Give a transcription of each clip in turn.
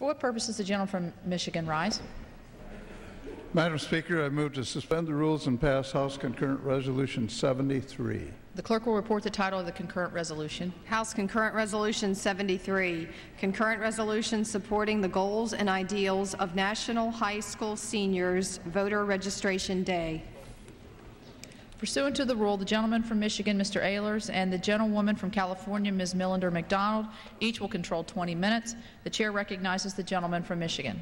For what purpose does the gentleman from Michigan rise? Madam Speaker, I move to suspend the rules and pass House Concurrent Resolution 73. The clerk will report the title of the concurrent resolution. House Concurrent Resolution 73, concurrent resolution supporting the goals and ideals of National High School Seniors Voter Registration Day. Pursuant to the rule, the gentleman from Michigan, Mr. Ehlers, and the gentlewoman from California, Ms. Millender McDonald, each will control 20 minutes. The chair recognizes the gentleman from Michigan.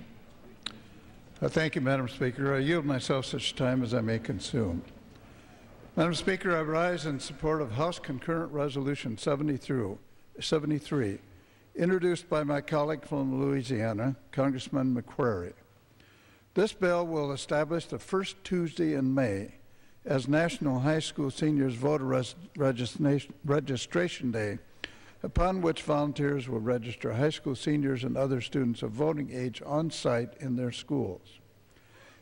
Uh, Thank you, Madam Speaker. I yield myself such time as I may consume. Madam Speaker, I rise in support of House Concurrent Resolution 70 through 73, introduced by my colleague from Louisiana, Congressman McCrery. This bill will establish the first Tuesday in May as National High School Seniors Voter Res- Registration Registration Day, upon which volunteers will register high school seniors and other students of voting age on site in their schools.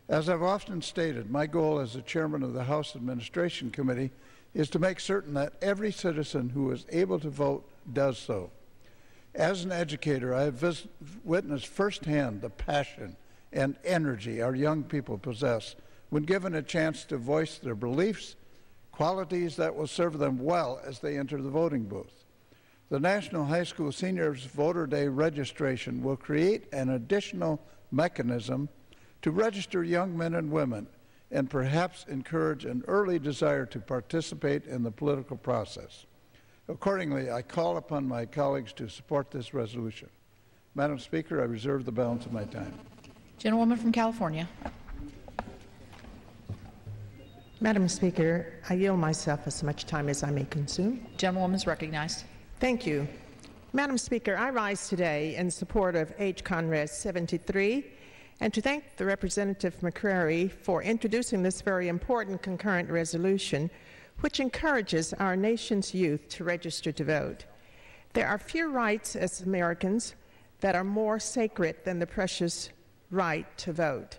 As I've often stated, my goal as the chairman of the House Administration Committee is to make certain that every citizen who is able to vote does so. As an educator, I have witnessed firsthand the passion and energy our young people possess when given a chance to voice their beliefs, qualities that will serve them well as they enter the voting booth. The National High School Seniors Voter Day registration will create an additional mechanism to register young men and women and perhaps encourage an early desire to participate in the political process. Accordingly, I call upon my colleagues to support this resolution. Madam Speaker, I reserve the balance of my time. Gentlewoman from California. Madam Speaker, I yield myself as much time as I may consume. Gentlewoman is recognized. Thank you. Madam Speaker, I rise today in support of H. Conres 73 and to thank the Representative McCrery for introducing this very important concurrent resolution which encourages our nation's youth to register to vote. There are few rights as Americans that are more sacred than the precious right to vote.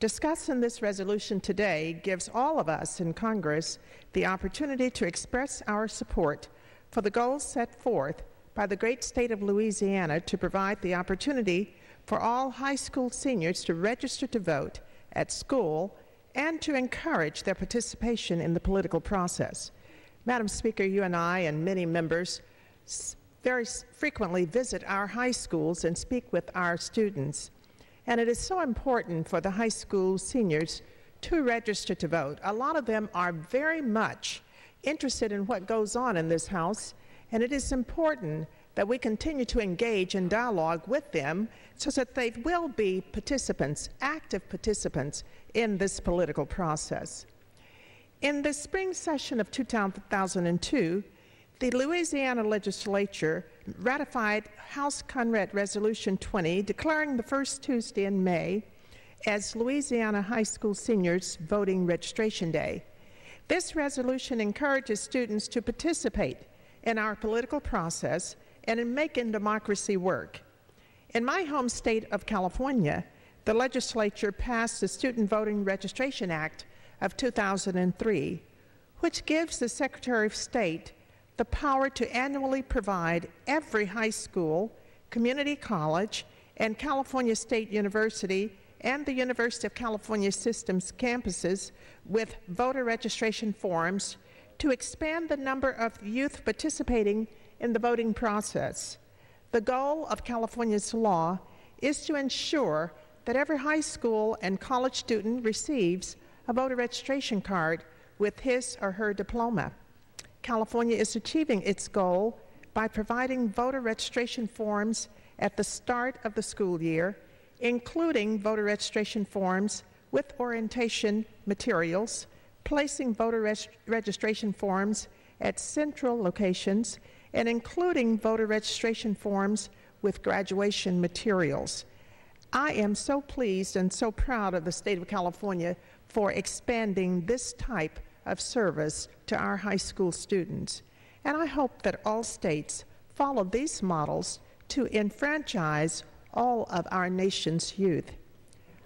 Discussing this resolution today gives all of us in Congress the opportunity to express our support for the goals set forth by the great state of Louisiana to provide the opportunity for all high school seniors to register to vote at school and to encourage their participation in the political process. Madam Speaker, you and I and many members very frequently visit our high schools and speak with our students. And it is so important for the high school seniors to register to vote. A lot of them are very much interested in what goes on in this House, and it is important that we continue to engage in dialogue with them so that they will be participants, active participants in this political process. In the spring session of 2002, the Louisiana legislature ratified House Concurrent Resolution 20, declaring the first Tuesday in May as Louisiana High School Seniors Voting Registration Day. This resolution encourages students to participate in our political process and in making democracy work. In my home state of California, the legislature passed the Student Voting Registration Act of 2003, which gives the Secretary of State the power to annually provide every high school, community college, and California State University and the University of California Systems campuses with voter registration forms to expand the number of youth participating in the voting process. The goal of California's law is to ensure that every high school and college student receives a voter registration card with his or her diploma. California is achieving its goal by providing voter registration forms at the start of the school year, including voter registration forms with orientation materials, placing voter res- registration forms at central locations, and including voter registration forms with graduation materials. I am so pleased and so proud of the state of California for expanding this type of service to our high school students. And I hope that all states follow these models to enfranchise all of our nation's youth.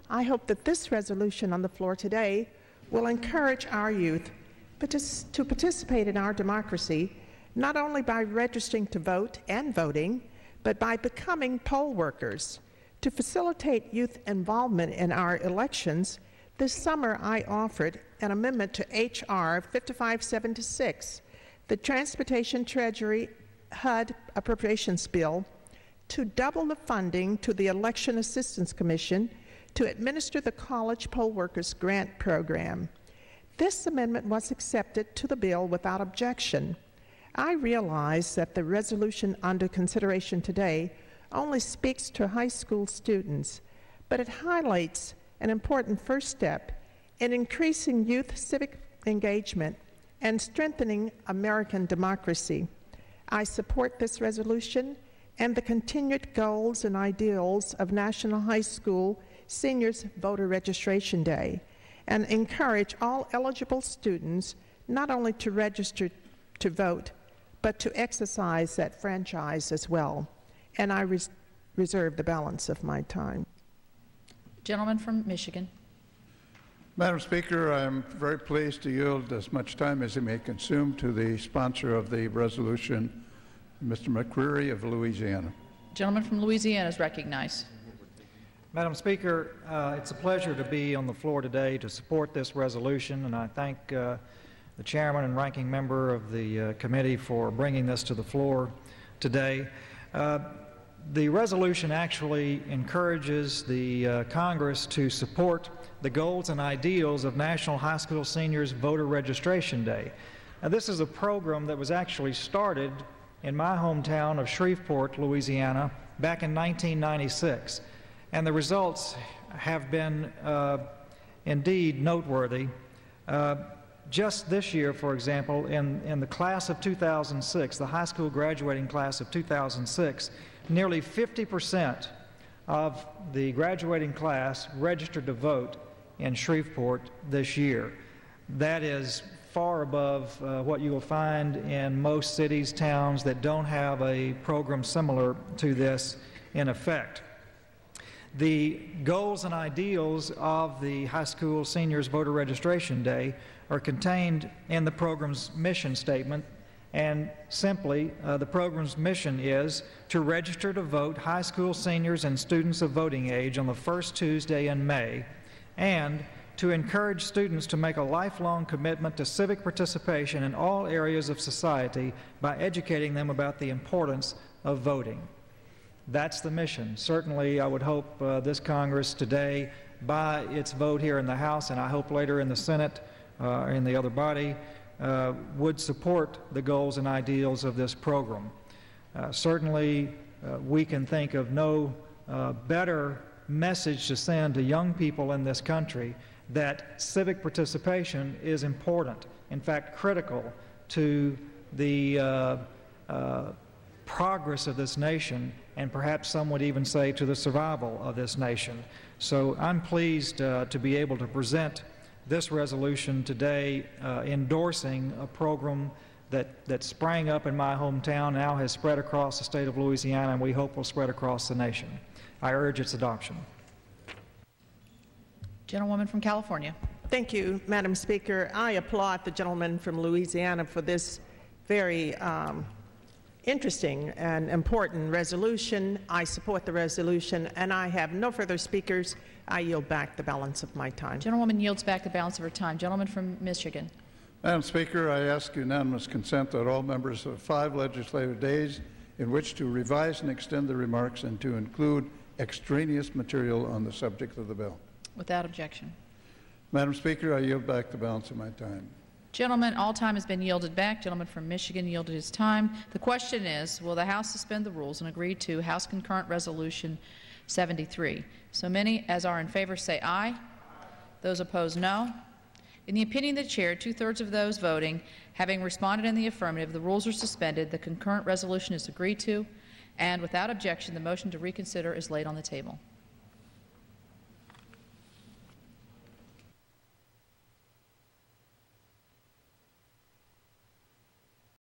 I hope that this resolution on the floor today will encourage our youth to participate in our democracy not only by registering to vote and voting, but by becoming poll workers To facilitate youth involvement in our elections, this summer I offered an amendment to H.R. 5576, the Transportation Treasury HUD Appropriations Bill, to double the funding to the Election Assistance Commission to administer the College Poll Workers Grant Program. This amendment was accepted to the bill without objection. I realize that the resolution under consideration today only speaks to high school students, but it highlights an important first step in increasing youth civic engagement and strengthening American democracy. I support this resolution and the continued goals and ideals of National High School Seniors Voter Registration Day and encourage all eligible students not only to register to vote, but to exercise that franchise as well. And I res- reserve the balance of my time. Gentleman from Michigan. Madam Speaker, I am very pleased to yield as much time as he may consume to the sponsor of the resolution, Mr. McCrery of Louisiana. Gentleman from Louisiana is recognized. Madam Speaker, uh, it's a pleasure to be on the floor today to support this resolution, and I thank uh, the chairman and ranking member of the uh, committee for bringing this to the floor today. The resolution actually encourages the uh, Congress to support the goals and ideals of National High School Seniors Voter Registration Day. Now, this is a program that was actually started in my hometown of Shreveport, Louisiana, back in 1996 and the results have been uh, indeed noteworthy. Uh, just this year, for example, in, in the class of 2006, the high school graduating class of 2006, nearly 50% of the graduating class registered to vote in Shreveport this year. That is far above uh, what you will find in most cities, towns that don't have a program similar to this in effect. The goals and ideals of the High School Seniors Voter Registration Day are contained in the program's mission statement. And simply, uh, the program's mission is to register to vote high school seniors and students of voting age on the first Tuesday in May, and to encourage students to make a lifelong commitment to civic participation in all areas of society by educating them about the importance of voting. That's the mission. Certainly, I would hope uh, this Congress today, by its vote here in the House, and I hope later in the Senate uh, in the other body, uh, would support the goals and ideals of this program. Uh, certainly, uh, we can think of no uh, better message to send to young people in this country that civic participation is important, in fact, critical to the progress of this nation and perhaps some would even say to the survival of this nation. So I'm pleased uh, to be able to present this resolution today uh, endorsing a program that, that sprang up in my hometown, now has spread across the state of Louisiana, and we hope will spread across the nation. I urge its adoption. Gentlewoman from California. Thank you, Madam Speaker. I applaud the gentleman from Louisiana for this very um, interesting and important resolution. I support the resolution, and I have no further speakers. I yield back the balance of my time. Gentlewoman yields back the balance of her time. Gentleman from Michigan. Madam Speaker, I ask unanimous consent that all members have five legislative days in which to revise and extend the remarks and to include extraneous material on the subject of the bill. Without objection. Madam Speaker, I yield back the balance of my time. Gentlemen, all time has been yielded back. Gentleman from Michigan yielded his time. The question is, will the House suspend the rules and agree to House Concurrent Resolution 73? So many as are in favor say aye. Those opposed, no. In the opinion of the chair, two-thirds of those voting having responded in the affirmative, the rules are suspended, the concurrent resolution is agreed to, and without objection, the motion to reconsider is laid on the table.